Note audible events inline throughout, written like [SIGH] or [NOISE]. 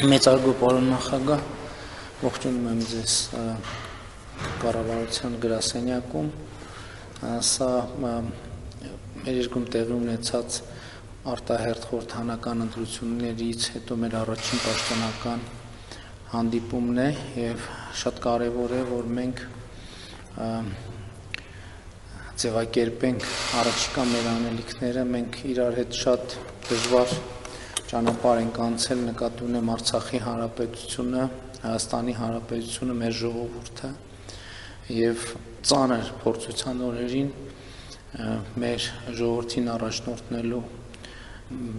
Մեծարգո պարոն նախագահ, ողջունում եմ ձեզ կառավարության գրասենյակում։ Սա մեր երկում տեղի ունեցած արտահերթ խորհրդանական ընտրություններից հետո մեր առաջին պաշտոնական հանդիպումն է եւ շատ կարեւոր է, որ մենք ձևակերպենք առաջիկա մեր անելիքները, մենք իրար հետ շատ դժվար ճանապարհ ենք անցել նկատի ունեմ Արցախի հանրապետությունը, Հայաստանի հանրապետությունը, մեր ժողովուրդը եւ ծանր փորձության օրերին մեր ժողովրդին առաջնորդնելու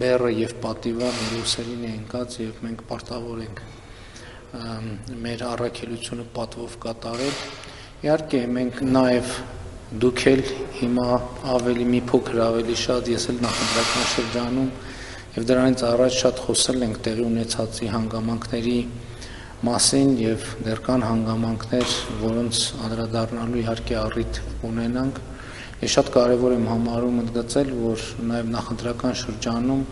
բերը եւ պատիվը մեր ուսերին է ընկած եւ մենք պարտավոր ենք մեր առաքելությունը պատվով կատարել։ Իհարկե մենք նաեւ դուք էլ հիմա ավելի մի փոքր ավելի շատ ես էլ նախընտրական շրջանում եւ դրանից առաջ շատ խոսել ենք տեղի ունեցածի հանգամանքների մասին եւ դեռ կան հանգամանքներ, որոնց անդրադառնալու իհարկե առիթ ունենանք։ Ես շատ կարեւոր եմ համարում ընդգծել, որ նաեւ նախընտրական շրջանում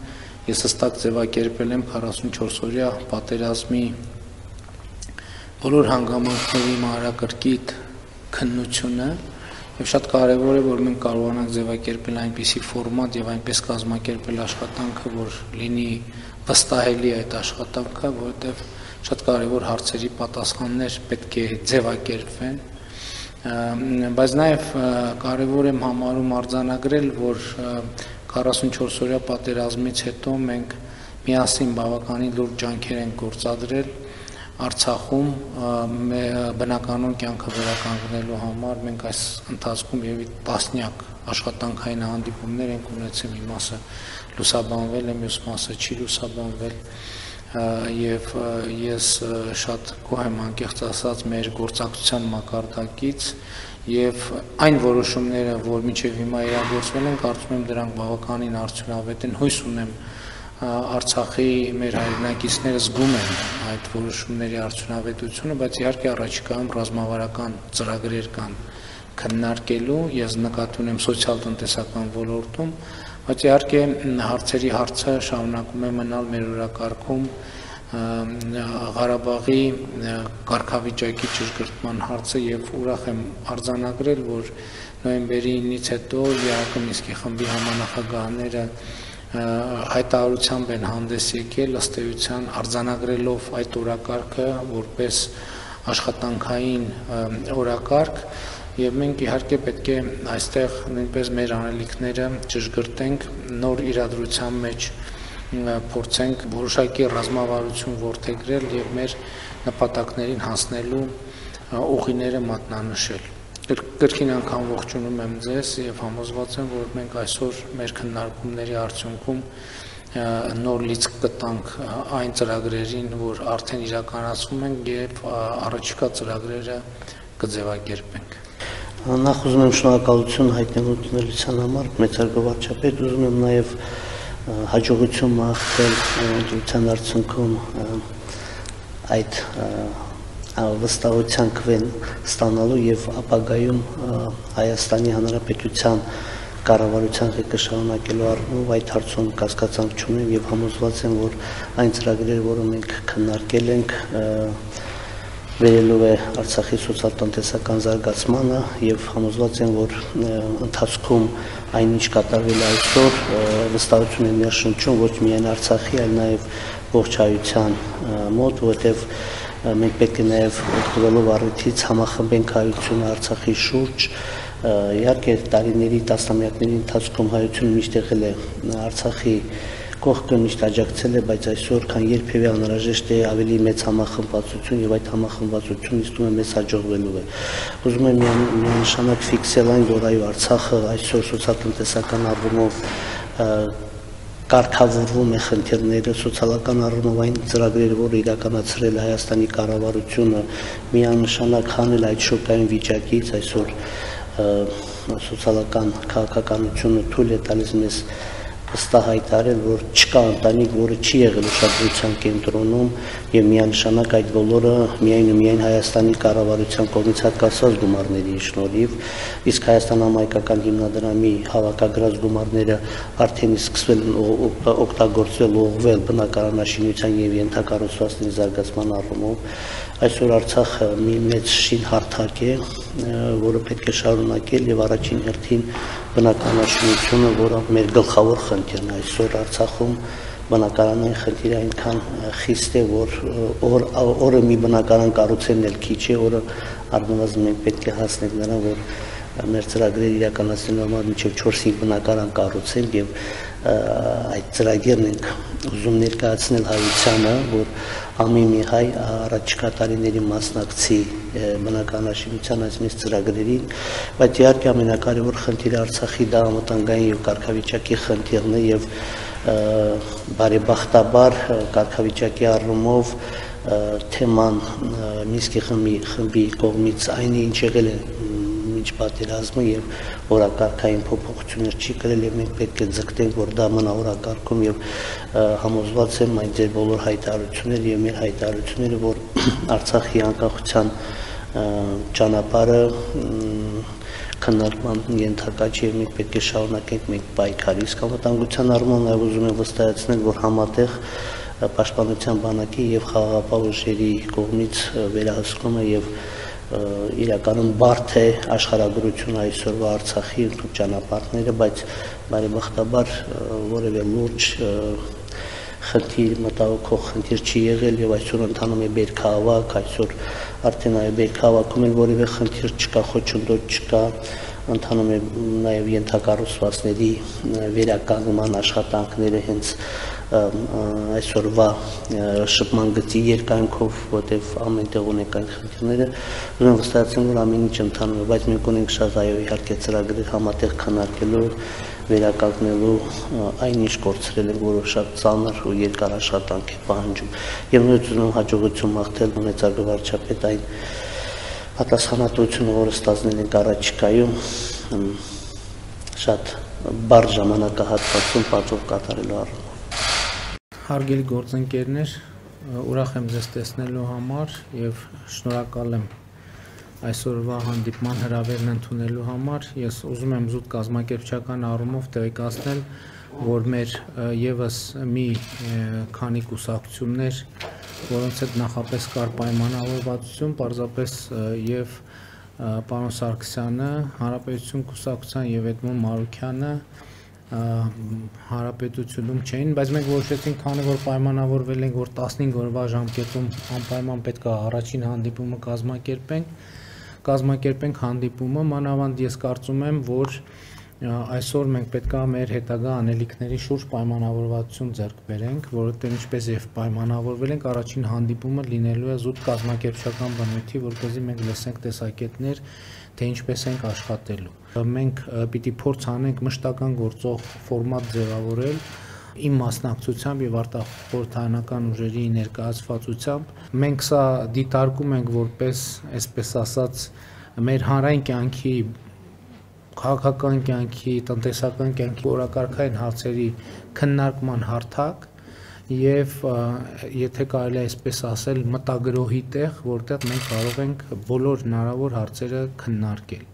ես հստակ ձևակերպել եմ 44 օրյա պատերազմի բոլոր հանգամանքների մանրակրկիտ քննությունը Եվ շատ կարևոր է, որ մենք կարողանանք ձևակերպել այնպիսի ֆորմատ եւ այնպես կազմակերպել աշխատանքը, որ լինի վստահելի այդ աշխատանքը, որովհետեւ շատ կարևոր հարցերի պատասխաններ պետք է ձևակերպվեն բայց նաև կարևոր եմ համարում արձանագրել, որ 44 օրյա պատերազմից հետո մենք միասին բավականին լուրջ ջանքեր ենք գործադրել Արցախում բնականon կյանքը վերականգնելու համար մենք այս ընթացքում եւ տասնյակ աշխատանքային հանդիպումներ ենք ունեցել, մի մասը լուսաբանվել է, մյուս մասը չի լուսաբանվել եւ ես շատ գոհ եմ անկեղծ ասած մեր գործակցության մակարդակից եւ այն որոշումները, որ մինչեւ հիմա իրագործվել են, կարծում եմ դրանք բավականին արդյունավետ են, հույս ունեմ Արցախի մեր հայրենակիցները զգում են այդ որոշումների արդյունավետությունը, բայց իհարկե առաջիկայում ռազմավարական ծրագրեր կան քննարկելու, ես նկատի ունեմ սոցիալ-տնտեսական ոլորտում, բայց իհարկե հարցերի հարցը շարունակում է մնալ մեր օրակարգում Ղարաբաղի կարգավիճակի ճշգրտման հարցը եւ ուրախ եմ արձանագրել, որ նոյեմբերի 9-ից հետո ԵԱԿ Մինսկի խմբի համանախագահները հայտարարությամբ են հանդես եկել ըստ էության արձանագրելով այդ օրակարգը որպես աշխատանքային օրակարգ եւ մենք իհարկե պետք է այստեղ նույնպես մեր անելիքները ճշգրտենք նոր իրադրության մեջ փորձենք որոշակի ռազմավարություն ворթեգրել եւ մեր նպատակներին հասնելու ուղիները մատնանշել կրկին անգամ ողջունում եմ ձեզ եւ համոզված եմ, որ մենք այսօր մեր քննարկումների արդյունքում նոր լիցք կտանք այն ծրագրերին, որ արդեն իրականացվում են եւ առաջիկա ծրագրերը կձևակերպենք։ Նախ ուզում եմ շնորհակալություն հայտնել ընդունելության համար մեծարգո վարչապետ, ուզում եմ նաև հաջողություն մաղթել ընդունության արդյունքում այդ վստահության կվեն ստանալու եւ ապագայում Հայաստանի Հանրապետության կառավարության ղեկը շարունակելու առումով այդ հարցում կասկածանք չունեմ եւ համոզված եմ, որ այն ծրագրերը, որը մենք քննարկել ենք, վերելու է Արցախի սոցիալ-տնտեսական զարգացմանը եւ համոզված եմ, որ ընթացքում այնինչ կատարվել այսօր վստահություն է ներշնչում ոչ միայն Արցախի, այլ նաեւ ողջ հայության մոտ, որտեղ մենք պետք է նաև օգտվելով առիթից համախմբենք հայությունը Արցախի շուրջ իհարկե տարիների տասնամյակների ընթացքում հայությունը միշտ եղել է Արցախի կողքը միշտ աջակցել է, բայց այսօր քան երբևէ անհրաժեշտ է ավելի մեծ համախմբվածություն եւ այդ համախմբվածությունը իստում է մեզ հաջողվելու է։ Ուզում եմ միանշանակ ֆիքսել այն, որ այո Արցախը այսօր սոցիալ-տնտեսական առումով կարգավորվում է խնդիրները սոցիալական առումով այն ծրագրերը, որ իրականացրել Հայաստանի կառավարությունը, միանշանակ հանել այդ շոկային վիճակից այսօր սոցիալական քաղաքականությունը թույլ է տալիս մեզ վստահ հայտարել, որ չկա ընտանիք, որը չի եղել ուշադրության կենտրոնում եւ միանշանակ այդ բոլորը միայն ու միայն Հայաստանի կառավարության կողմից հատկացված գումարների շնորհիվ, իսկ Հայաստան համայնքական հիմնադրամի հավաքագրած գումարները արդեն սկսվել օգտագործվել ուղղվել բնակարանաշինության եւ ենթակառուցվածքների զարգացման առումով այսօր Արցախը մի մեծ շին հարթակ է, որը պետք է շարունակել եւ առաջին հերթին բնականաշինությունը, որը մեր գլխավոր խնդիրն է այսօր Արցախում բնակարանային խնդիրը այնքան խիստ է, որ օր օրը մի բնակարան կառուցելն էլ քիչ է, օրը առնվազն մենք պետք է հասնենք նրան, որ մեր ծրագրերը իրականացնելու համար մինչև 4-5 բնակարան կառուցենք եւ այդ ծրագիրն ենք ուզում ներկայացնել հայությանը, որ ամեն մի հայ առաջիկա տարիների մասնակցի բնականաշինության այս մեծ ծրագրերին, բայց իհարկե ամենակարևոր խնդիրը Արցախի դա անվտանգային եւ կարգավիճակի խնդիրն է եւ բարեբախտաբար կարգավիճակի առումով թեման Մինսկի խմբի խմբի կողմից այն ինչ եղել է ինչ պատերազմը եւ օրակարգային փոփոխություններ չի կրել եւ մենք պետք է ձգտենք որ դա մնա օրակարգում եւ համոզված եմ այն ձեր բոլոր հայտարարությունները եւ մեր հայտարարությունները որ [CLEARS THROAT] Արցախի անկախության ճանապարհը քննարկման ենթակա չի եւ մենք պետք է շարունակենք մենք պայքարի իսկ անվտանգության առումով նաեւ ուզում եմ վստահեցնել որ համատեղ պաշտպանության բանակի եւ խաղաղապահ ուժերի կողմից վերահսկումը եւ և իրականում բարդ է աշխարհագրությունը այսօրվա Արցախի ճանապարհները, բայց բարեբախտաբար որևէ լուրջ խնդիր, մտահոգող խնդիր չի եղել եւ այսօր ընթանում է Բերքահավաք, այսօր արդեն այ Բերքահավաքում էլ որևէ խնդիր չկա, խոչընդոտ չկա, ընթանում է նաեւ ենթակառուցվածքների վերականգնման աշխատանքները հենց այսօրվա շփման գծի երկայնքով, որտեվ ամենտեղ ունենք այն խնդիրները, ուրեմն վստահեցին, որ ամեն ինչ ընթանում է, բայց մենք ունենք շատ այո իհարկե ծրագրեր համատեղ քննարկելու վերականգնելու այն ինչ կորցրել են, որը շատ ծանր ու երկար աշխատանք է պահանջում։ Եվ նույնիսկ ուզում հաջողություն մաղթել ունեցած վարչապետ այն պատասխանատվությունը, որը ստացնել ենք առաջիկայում շատ բարձ ժամանակահատվածում պատով կատարելու առումով Հարգելի գործընկերներ, ուրախ եմ ձեզ տեսնելու համար եւ շնորհակալ եմ այսօրվա հանդիպման հրավերն ընդունելու համար։ Ես ուզում եմ զուտ կազմակերպչական առումով տեղեկացնել, որ մեր եւս մի քանի կուսակցություններ, որոնց հետ նախապես կար պայմանավորվածություն, պարզապես եւ պարոն Սարգսյանը, Հանրապետություն կուսակցության եւ Էդմոն Մարուկյանը հանրապետությունում չէին, բայց մենք որոշեցինք, քանի որ պայմանավորվել ենք, որ 15 օրվա ժամկետում անպայման պետք է առաջին հանդիպումը կազմակերպենք, կազմակերպենք հանդիպումը, մանավանդ ես կարծում եմ, որ այսօր մենք պետք է մեր հետագա անելիքների շուրջ պայմանավորվածություն ձեռք բերենք, որովհետև ինչպես եւ պայմանավորվել ենք, առաջին հանդիպումը լինելու է զուտ կազմակերպչական բնույթի, որպեսզի մենք լսենք տեսակետներ թե ինչպես ենք աշխատելու։ Մենք պիտի փորձ անենք մշտական գործող ֆորմատ ձևավորել իմ մասնակցությամբ եւ արտախորհրդանական ուժերի ներկայացվածությամբ մենք սա դիտարկում ենք որպես այսպես ասած մեր հանրային կյանքի քաղաքական կյանքի, տնտեսական կյանքի օրակարգային հարցերի քննարկման հարթակ եւ եթե կարելի է այսպես ասել մտագրոհի տեղ, որտեղ մենք կարող ենք բոլոր հնարավոր հարցերը քննարկել։